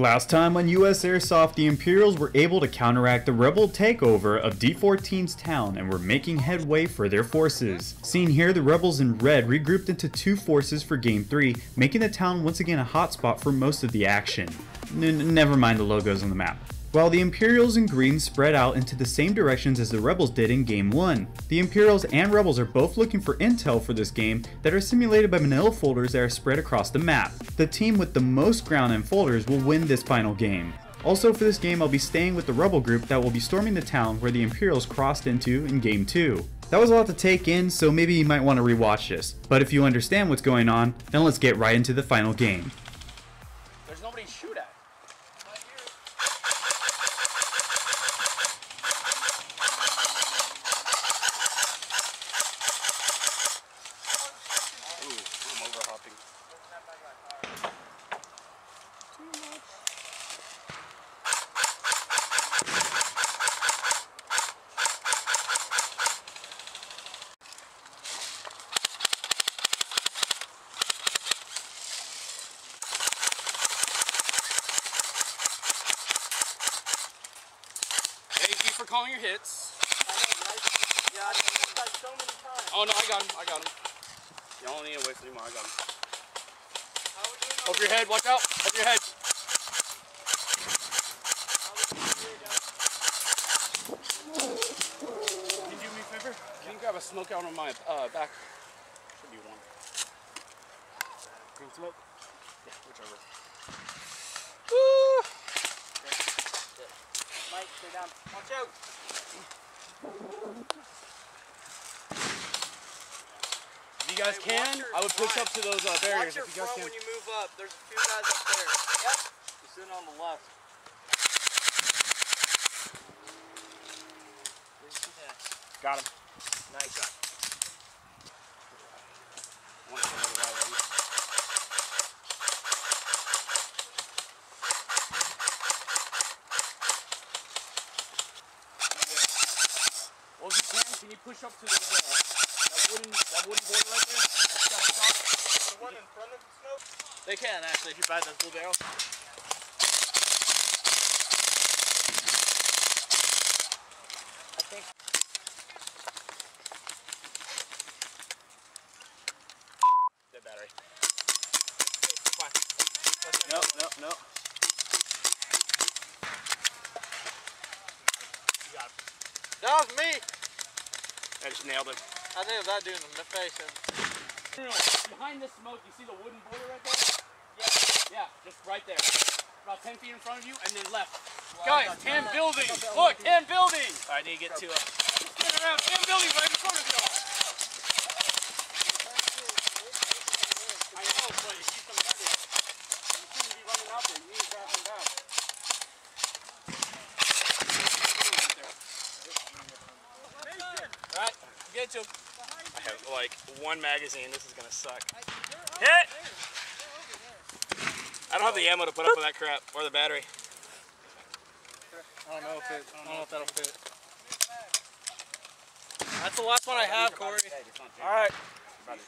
Last time on US Airsoft, the Imperials were able to counteract the rebel takeover of D14's town and were making headway for their forces. Seen here, the rebels in red regrouped into two forces for game 3, making the town once again a hotspot for most of the action. N never mind the logos on the map while the Imperials in green spread out into the same directions as the Rebels did in Game 1. The Imperials and Rebels are both looking for intel for this game that are simulated by manila folders that are spread across the map. The team with the most ground and folders will win this final game. Also for this game I'll be staying with the Rebel group that will be storming the town where the Imperials crossed into in Game 2. That was a lot to take in, so maybe you might want to rewatch this. But if you understand what's going on, then let's get right into the final game. for calling your hits. Oh no, I got him. I got him. Y'all don't need to waste anymore. I got him. Over your head. Watch out. Over your head. Can you do me a favor? Can you grab a smoke out on my uh, back? Should be one. Green smoke? Yeah, whichever. Mike, stay down. Watch out! If you guys hey, can, I would push up to those uh, barriers. Watch your if you guys front can. when you move up. There's a few guys up there. Yep. You're sitting on the left. Got him. Nice shot. Can you push up to the, uh, that wooden that wooden board right there? The one in front of the snow? They can actually if you buy those blue barrels. I think. Dead battery. No, no, no. That was me! I just nailed him. I nailed that dude in the face. Behind this smoke, you see the wooden border right there? Yeah. Yeah, just right there. About 10 feet in front of you, and then left. Well, Guys, 10 buildings! Look, 10 buildings! I need to get to it. Get around, 10 buildings right in front of you I know, but if you come back, you shouldn't be running out there. You need to grab them down. Get you. I have like one magazine. This is gonna suck. Hit! I don't have the ammo to put up with that crap or the battery. I don't know if it. I don't know if that'll fit. That's the last one I have, Corey. All right. Ready?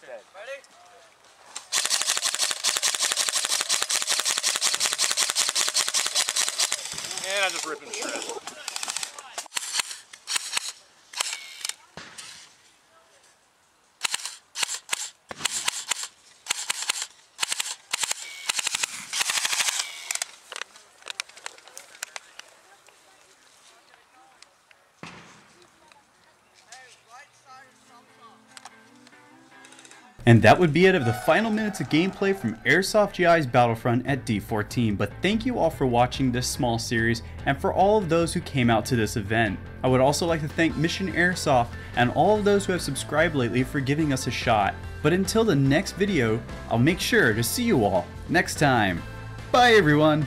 And I just ripped him shreds. And that would be it of the final minutes of gameplay from Airsoft GI's Battlefront at D14, but thank you all for watching this small series and for all of those who came out to this event. I would also like to thank Mission Airsoft and all of those who have subscribed lately for giving us a shot. But until the next video, I'll make sure to see you all next time. Bye everyone!